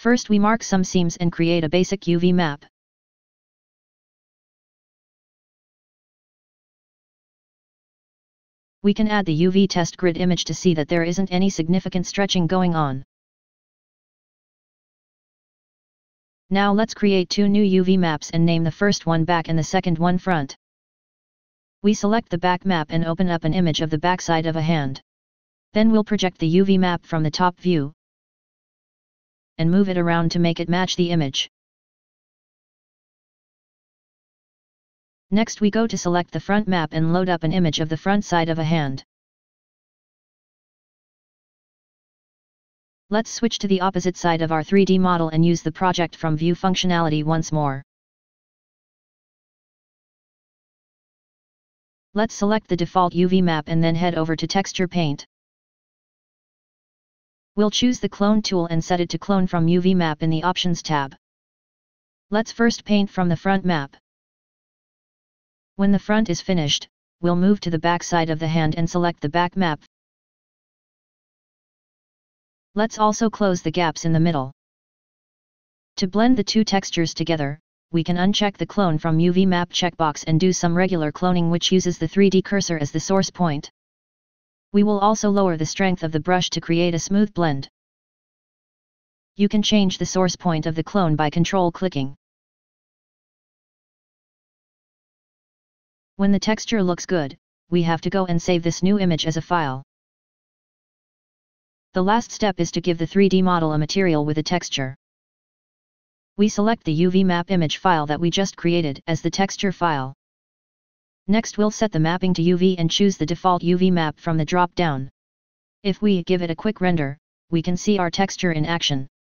First we mark some seams and create a basic UV map. We can add the UV test grid image to see that there isn't any significant stretching going on. Now let's create two new UV maps and name the first one back and the second one front. We select the back map and open up an image of the backside of a hand. Then we'll project the UV map from the top view and move it around to make it match the image. Next we go to select the front map and load up an image of the front side of a hand. Let's switch to the opposite side of our 3D model and use the project from view functionality once more. Let's select the default UV map and then head over to Texture Paint. We'll choose the Clone tool and set it to clone from UV map in the Options tab. Let's first paint from the front map. When the front is finished, we'll move to the back side of the hand and select the back map. Let's also close the gaps in the middle. To blend the two textures together, we can uncheck the Clone from UV Map checkbox and do some regular cloning which uses the 3D cursor as the source point. We will also lower the strength of the brush to create a smooth blend. You can change the source point of the clone by control clicking. When the texture looks good, we have to go and save this new image as a file. The last step is to give the 3D model a material with a texture. We select the UV map image file that we just created as the texture file. Next we'll set the mapping to UV and choose the default UV map from the drop-down. If we give it a quick render, we can see our texture in action.